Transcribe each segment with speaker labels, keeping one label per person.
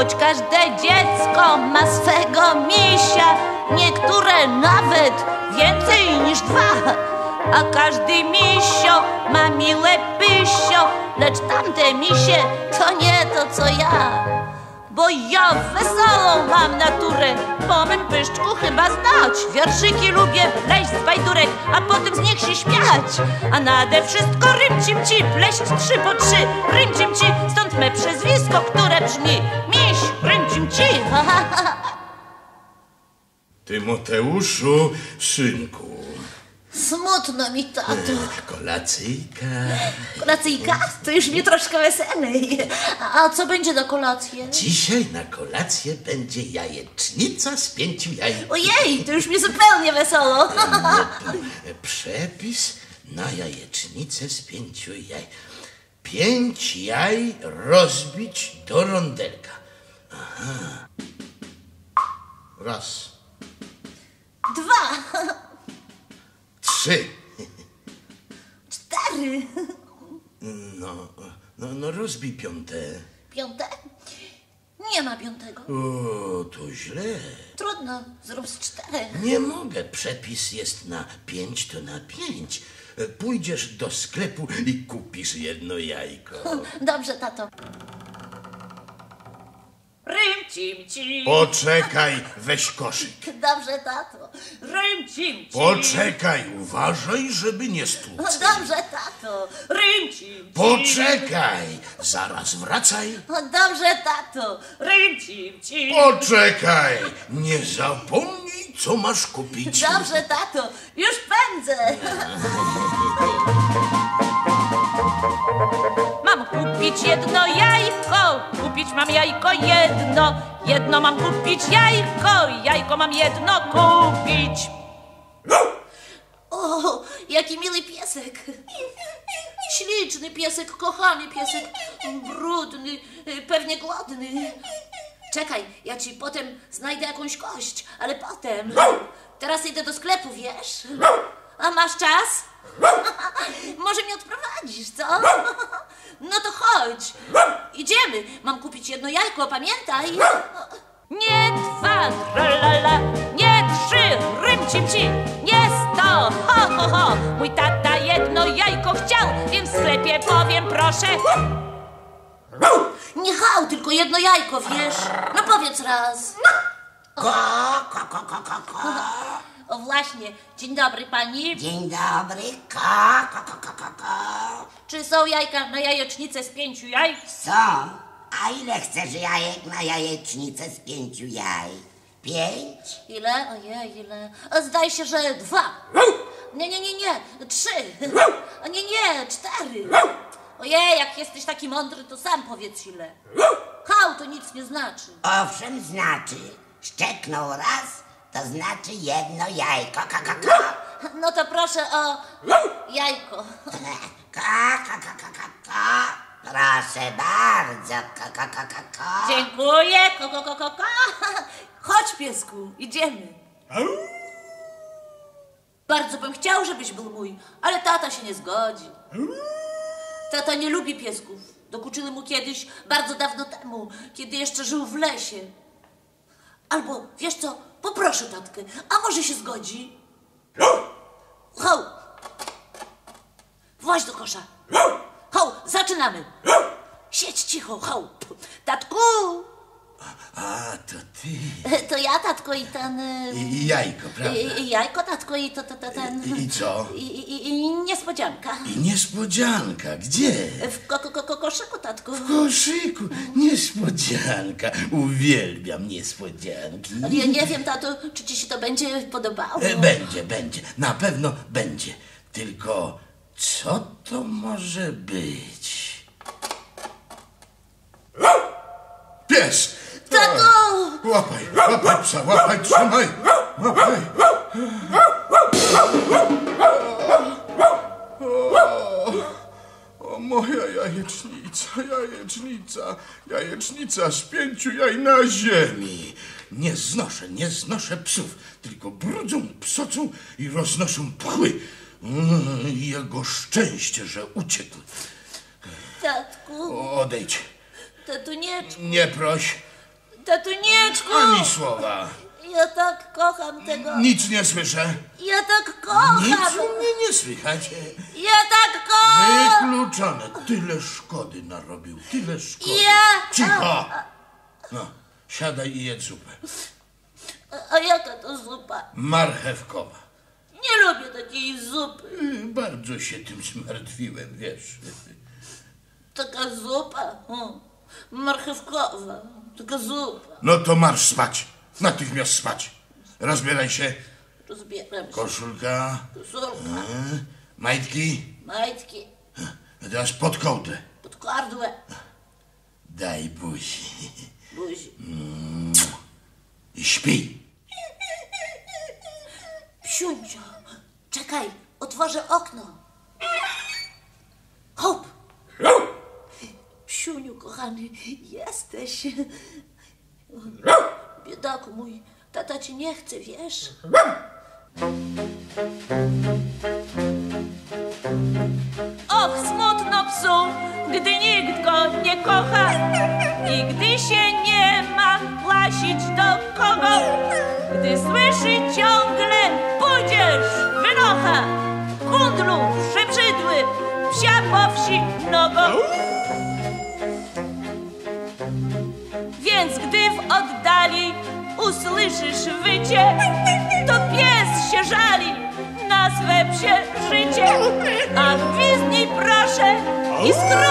Speaker 1: choć każde dziecko ma swego misia, niektóre nawet więcej niż dwa. A każdy misio ma miłe pysio, lecz tamte misie to nie to co ja. Bo ja wesołą mam naturę, po mym pyszczku chyba znać. Wierszyki lubię pleść z bajdurek, a potem z nich się śmiać. A nade wszystko rymcim ci, pleść trzy po trzy, rymcim ci, stąd me przezwisko, które brzmi Rymcim ci.
Speaker 2: Tymoteuszu, synku,
Speaker 1: Smutno mi, tato.
Speaker 2: kolacyjka.
Speaker 1: Kolacyjka? To już mnie troszkę weselej. A, co będzie na kolację?
Speaker 2: Dzisiaj na kolację będzie jajecznica z pięciu jaj.
Speaker 1: Ojej, to już mi zupełnie wesoło.
Speaker 2: Przepis na jajecznicę z pięciu jaj. Pięć jaj rozbić do rondelka. Aha. Raz,
Speaker 1: Dwa,
Speaker 2: trzy.
Speaker 1: cztery,
Speaker 2: No, no, no rozbij piąte.
Speaker 1: piąte. Nie ma piątego.
Speaker 2: O, to źle.
Speaker 1: Trudno, zrób z czterech.
Speaker 2: Nie mogę. Przepis jest na pięć, to na pięć. Pójdziesz do sklepu i kupisz jedno jajko.
Speaker 1: Dobrze, tato. Rymcim ci.
Speaker 2: Poczekaj, weź koszyk.
Speaker 1: Dobrze, tato. Rymcim ci.
Speaker 2: Poczekaj, uważaj, żeby nie stłuc.
Speaker 1: Dobrze, tato. Rymcim ci.
Speaker 2: Poczekaj, zaraz wracaj.
Speaker 1: Dobrze, tato. Rymcim ci.
Speaker 2: Poczekaj, nie zapomnij, co masz kupić.
Speaker 1: Dobrze, tato. Już pędzę. Kupić jedno jajko. Kupić mam jajko jedno. Jedno mam kupić jajko. Jajko mam jedno kupić. O, jaki miły piesek. Śliczny piesek, kochany piesek. Brudny, pewnie głodny. Czekaj, ja ci potem znajdę jakąś kość, ale potem. Teraz idę do sklepu, wiesz? A masz czas? Może mnie odprowadzisz, co? No to chodź. Idziemy. Mam kupić jedno jajko, pamiętaj. Nie dwa, tralala, nie trzy, rymcim ci, nie sto, ho, ho, ho. Mój tata jedno jajko chciał, więc w sklepie powiem proszę. Nie hał, tylko jedno jajko, wiesz? No powiedz raz. O właśnie, dzień dobry pani.
Speaker 3: Dzień dobry, ko, ko, ko, ko, ko, ko.
Speaker 1: Czy są jajka na jajecznicę z pięciu jaj?
Speaker 3: Są. A ile chcesz jajek na jajecznicę z pięciu jaj? Pięć?
Speaker 1: Ile? Ojej, ile? Zdaje się, że dwa. Nie, nie, nie, nie. Trzy. Nie, nie, cztery. Ojej, jak jesteś taki mądry, to sam powiedz ile. Hał to nic nie znaczy.
Speaker 3: Owszem, znaczy. Szczeknął raz, to znaczy jedno jajko, ko, ko, ko.
Speaker 1: No to proszę o jajko.
Speaker 3: Ko, ko, ko, ko, ko, ko. Proszę bardzo, ko, ko, ko, ko, ko.
Speaker 1: Dziękuję. Ko, ko, ko, ko, ko. Chodź, piesku, idziemy. Bardzo bym chciał, żebyś był mój, ale tata się nie zgodzi. Tata nie lubi piesków. Dokuczyły mu kiedyś, bardzo dawno temu, kiedy jeszcze żył w lesie. Albo, wiesz co, poproszę tatkę, a może się zgodzi? Ho! Właź do kosza. Ho, zaczynamy. Siedź cicho, ho. Tatku,
Speaker 2: A, to ty.
Speaker 1: to ja, tatko, i ten... y,
Speaker 2: I jajko, prawda?
Speaker 1: i- Jajko, tatko, i to, to, to ten...
Speaker 2: I, i co?
Speaker 1: I, i, I niespodzianka.
Speaker 2: I niespodzianka. Gdzie?
Speaker 1: W ko, ko, ko, koszyku, tatku.
Speaker 2: W koszyku. Niespodzianka. Uwielbiam niespodzianki.
Speaker 1: Ja nie wiem, tato, czy ci się to będzie podobało.
Speaker 2: E, Będzie, będzie. Na pewno będzie. Tylko co to może być? Pies!
Speaker 1: Tato!
Speaker 2: Łapaj, łapaj psa, łapaj, trzymaj! Łapaj! O, moja jajecznica, jajecznica, jajecznica z pięciu jaj na ziemi. Nie znoszę, nie znoszę psów, tylko brudzą, psocą i roznoszą pchły. Mm, Jego szczęście, że uciekł.
Speaker 1: Tatku,
Speaker 2: Odejdź,
Speaker 1: tato nie...
Speaker 2: proś,
Speaker 1: Tatunieczku!
Speaker 2: Ani słowa.
Speaker 1: Ja tak kocham tego.
Speaker 2: Nic nie słyszę.
Speaker 1: Ja tak kocham.
Speaker 2: Nic u mnie nie słychać.
Speaker 1: Ja tak kocham.
Speaker 2: Wykluczone. Tyle szkody narobił, tyle szkody.
Speaker 1: Ja-
Speaker 2: Cicho! No, siadaj i jedz zupę.
Speaker 1: A jaka to zupa?
Speaker 2: Marchewkowa.
Speaker 1: Nie lubię takiej zupy.
Speaker 2: Y, Bardzo się tym zmartwiłem, wiesz.
Speaker 1: Taka zupa. Marchewkowa. Taka zupa.
Speaker 2: No to marsz spać. Natychmiast spać. Rozbieraj się.
Speaker 1: Rozbieram się.
Speaker 2: Koszulka,
Speaker 1: Koszulka,
Speaker 2: y, majtki,
Speaker 1: majtki,
Speaker 2: a teraz pod kołdrę.
Speaker 1: podkardłę,
Speaker 2: Daj buzi.
Speaker 1: buzi.
Speaker 2: I śpij.
Speaker 1: Psiuncio, czekaj, otworzę okno. Hop! Psiuniu, kochany, jesteś. Biedaku mój, tata ci nie chce, wiesz?
Speaker 4: Och, smutno psu, gdy nikt go nie kocha i gdy się nie ma łasić do kogo, gdy słyszy ciągle pójdziesz, wynocha, kundlu, przebrzydły, psia po wsi mnogo. Więc gdy w oddali usłyszysz wycie, to pies się żali na swe psie życie. A gwizdnij proszę i skróć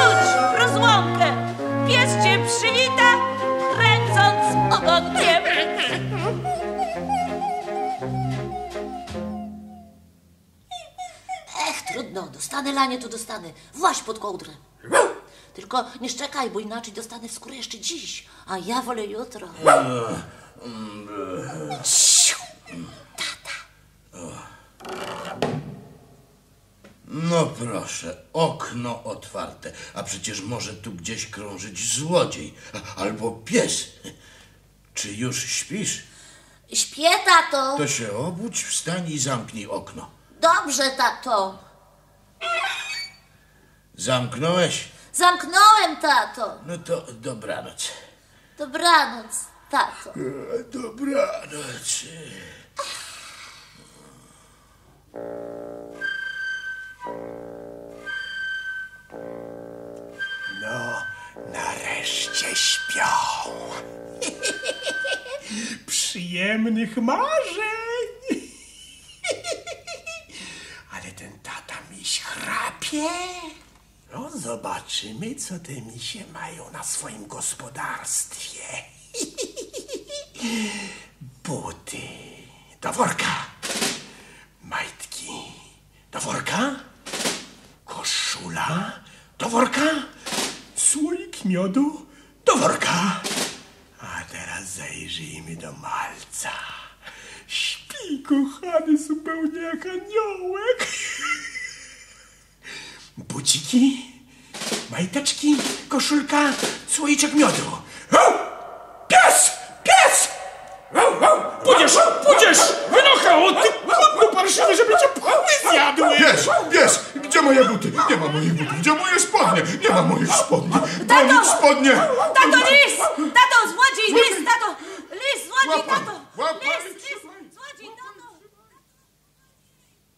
Speaker 1: dostanę lanie, to dostanę. Pod kołdrę. Tylko nie szczekaj, bo inaczej dostanę w skórę jeszcze dziś, a ja wolę jutro. Ciu.
Speaker 2: No proszę, okno otwarte, a przecież może tu gdzieś krążyć złodziej a- albo pies. Czy już śpisz?
Speaker 1: Śpię, tato.
Speaker 2: To się obudź, wstań i zamknij okno.
Speaker 1: Dobrze, tato.
Speaker 2: Zamknąłeś?
Speaker 1: Zamknąłem, tato.
Speaker 2: No to dobranoc.
Speaker 1: Dobranoc, tato.
Speaker 2: E, Dobranoc.
Speaker 5: No, nareszcie śpią. Przyjemnych marzeń. Ale ten tata miś chrapie. Zobaczymy, co te misie mają na swoim gospodarstwie. Buty do worka. Majtki do worka. Koszula do worka. Słoik miodu do worka. A teraz zajrzyjmy do malca. Śpi, kochany, zupełnie jak aniołek. Buciki, majteczki, koszulka, słoiczek miodu. Pies! Pies! Pójdziesz, pójdziesz! Wynocha, o ty kudlu parszywy, żeby cię pchły zjadły!
Speaker 2: Pies, pies, gdzie moje buty? Nie ma moich butów. Gdzie moje spodnie? Nie ma moich spodni. Gonić spodnie!
Speaker 4: Tato, lis! Tato, złodziej, lis, tato! Lis, złodziej, tato! Lis, lis, złodziej, tato!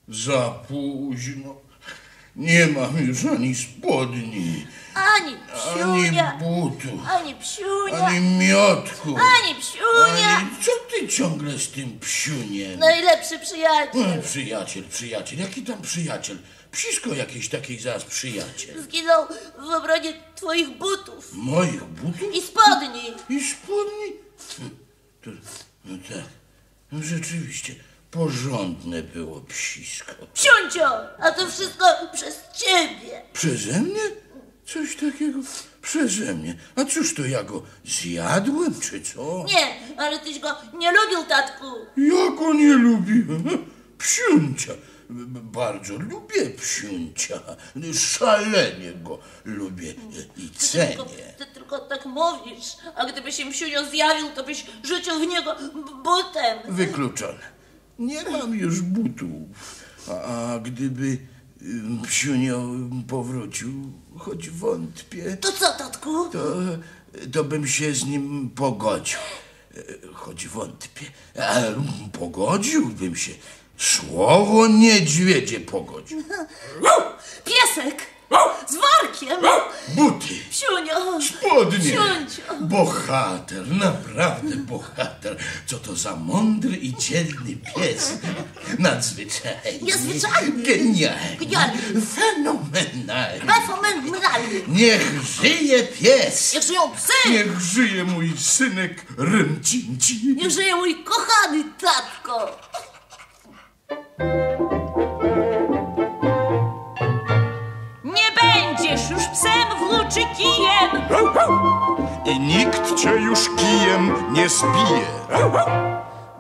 Speaker 2: Za późno. Nie mam już ani spodni,
Speaker 1: Ani
Speaker 2: ani
Speaker 1: psiunia,
Speaker 2: butów,
Speaker 1: ani psiunia,
Speaker 2: ani miotku.
Speaker 1: ani psiunia.
Speaker 2: Ani, co ty ciągle z tym psiuniem?
Speaker 1: Najlepszy przyjaciel.
Speaker 2: E, Przyjaciel, przyjaciel, jaki tam przyjaciel? Psisko jakiś taki zaraz przyjaciel.
Speaker 1: Zginął w obronie twoich butów
Speaker 2: Moich butów
Speaker 1: i spodni.
Speaker 2: i spodni? Hm, To, no tak, no rzeczywiście, porządne było psisko.
Speaker 1: Psiuncio, a to wszystko przez ciebie.
Speaker 2: Przeze mnie? Coś takiego? Przeze mnie. A cóż to ja go zjadłem, czy co?
Speaker 1: Nie, ale tyś go nie lubił, tatku.
Speaker 2: Ja go nie lubiłem. Psiuncia. Bardzo lubię psiuncia. Szalenie go lubię i
Speaker 1: Tylko,
Speaker 2: cenię.
Speaker 1: ty tylko tak mówisz, a gdyby się psiunio zjawił, to byś rzucił w niego butem.
Speaker 2: Wykluczone. Nie mam już butów. A, a gdyby psiunio powrócił, choć wątpię,
Speaker 1: To co, tatku?
Speaker 2: to to bym się z nim pogodził. E, Choć wątpię, ale pogodziłbym się. Słowo niedźwiedzie pogodził.
Speaker 6: Piesek! Z workiem!
Speaker 2: Buty,
Speaker 6: Siunio!
Speaker 2: spodnie.
Speaker 6: Siuncio!
Speaker 2: Bohater, naprawdę bohater. Co to za mądry i dzielny pies. Nadzwyczajny.
Speaker 6: Niezwyczajny.
Speaker 2: Genialny.
Speaker 6: Genialny.
Speaker 2: Fenomenalny.
Speaker 6: Fenomenalny!
Speaker 2: Niech żyje pies.
Speaker 6: Niech żyją psy!
Speaker 2: Niech żyje mój synek Rymcinci.
Speaker 6: Niech żyje mój kochany tatko!
Speaker 1: Włóczy kijem.
Speaker 7: I nikt cię już kijem nie zbije.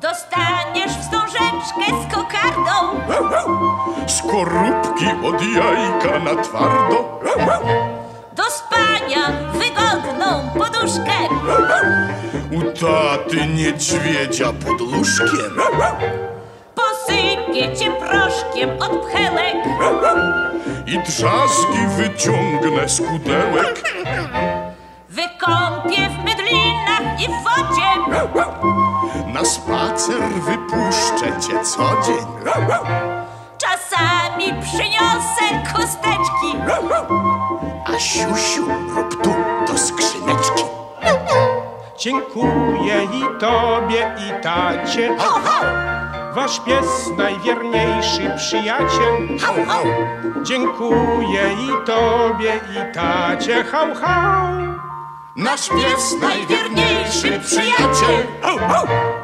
Speaker 1: Dostaniesz wstążeczkę z kokardą.
Speaker 7: Skorupki od jajka na twardo.
Speaker 1: Do spania wygodną poduszkę.
Speaker 7: U taty niedźwiedzia pod łóżkiem.
Speaker 1: Cię proszkiem od pchełek.
Speaker 7: I drzazgi wyciągnę z kudełek.
Speaker 1: Wykąpię w mydlinach i w wodzie.
Speaker 7: Na spacer wypuszczę cię co dzień.
Speaker 1: Czasami przyniosę kosteczki.
Speaker 7: A siusiu rób tu do skrzyneczki.
Speaker 8: Dziękuję i tobie, i tacie. Wasz pies najwierniejszy przyjaciel. Dziękuję i tobie, i tacie. Hał, hał.
Speaker 7: Nasz pies najwierniejszy przyjaciel. Au, au.